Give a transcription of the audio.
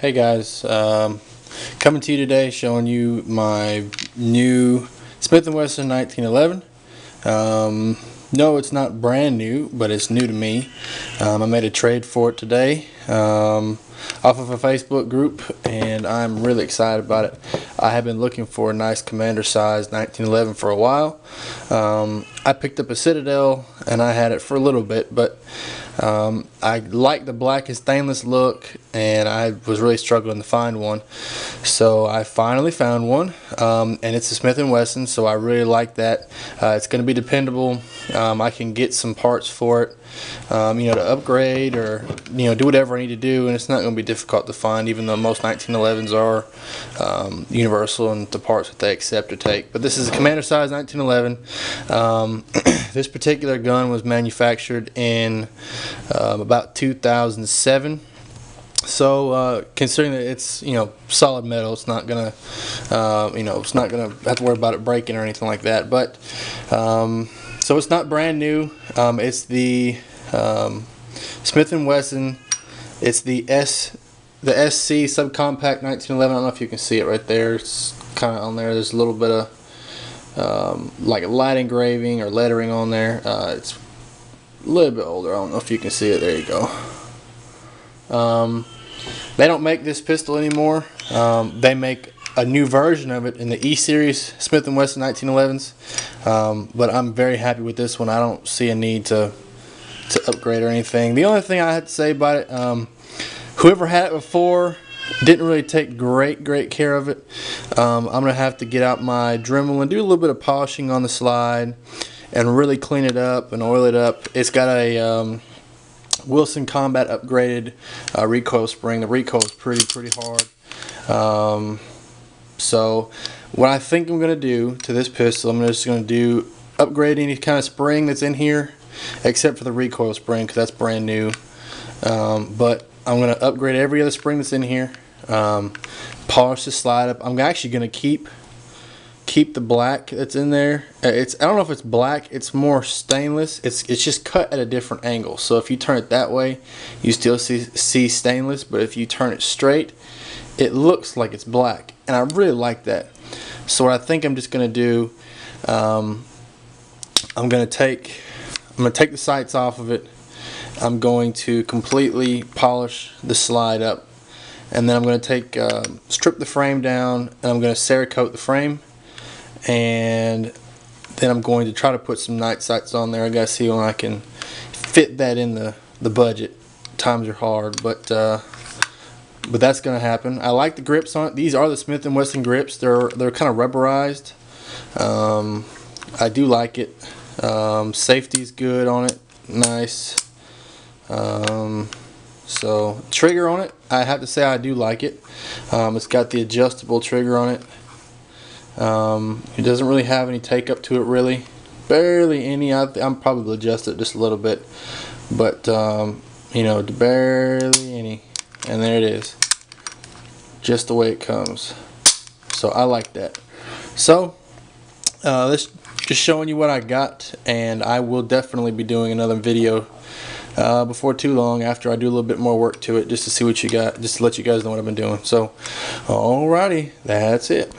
Hey guys, um, coming to you today showing you my new Smith & Wesson 1911. Um, no, it's not brand new, but it's new to me. Um, I made a trade for it today um, off of a Facebook group, and I'm really excited about it. I have been looking for a nice commander size 1911 for a while. Um, I picked up a Citadel, and I had it for a little bit, but um, I like the black and stainless look and I was really struggling to find one. So I finally found one um, and it's a Smith & Wesson so I really like that. Uh, it's going to be dependable. Um, I can get some parts for it um, you know to upgrade or you know do whatever I need to do and it's not going to be difficult to find even though most 1911s are um, universal and the parts that they accept or take. But this is a commander size 1911 um, this particular gun was manufactured in um, about 2007 so uh, considering that it's you know solid metal it's not gonna uh, you know it's not gonna have to worry about it breaking or anything like that but um, so it's not brand new. Um, it's the um, Smith & Wesson. It's the S the SC subcompact 1911 I don't know if you can see it right there. It's kind of on there. There's a little bit of um, like light engraving or lettering on there. Uh, it's a little bit older. I don't know if you can see it. There you go. Um, they don't make this pistol anymore. Um, they make a new version of it in the E series Smith & Wesson 1911s. Um, but I'm very happy with this one. I don't see a need to to upgrade or anything. The only thing I had to say about it, um, whoever had it before didn't really take great great care of it. Um, I'm gonna have to get out my Dremel and do a little bit of polishing on the slide and really clean it up and oil it up. It's got a um, Wilson Combat upgraded uh, recoil spring. The recoil is pretty, pretty hard. Um, so what I think I'm going to do to this pistol, I'm just going to do upgrade any kind of spring that's in here except for the recoil spring because that's brand new. Um, but I'm going to upgrade every other spring that's in here. Um, polish the slide up. I'm actually going to keep keep the black that's in there. Uh, it's I don't know if it's black. It's more stainless. It's it's just cut at a different angle. So if you turn it that way, you still see see stainless. But if you turn it straight, it looks like it's black. And I really like that. So what I think I'm just gonna do, um, I'm gonna take I'm gonna take the sights off of it. I'm going to completely polish the slide up and then I'm going to take uh, strip the frame down and I'm going to Cerakote the frame and then I'm going to try to put some night sights on there. I gotta see when I can fit that in the the budget. Times are hard, but uh, but that's gonna happen. I like the grips on it. These are the Smith and Wesson grips. They're they're kind of rubberized. Um, I do like it. Um, safety's good on it. Nice. Um, so trigger on it, I have to say I do like it. Um, it's got the adjustable trigger on it. Um, it doesn't really have any take up to it really. Barely any. I, am probably adjust it just a little bit. But, um, you know, barely any. And there it is. Just the way it comes. So I like that. So, uh, this just showing you what I got. And I will definitely be doing another video uh, before too long after I do a little bit more work to it just to see what you got, just to let you guys know what I've been doing. So, alrighty, that's it.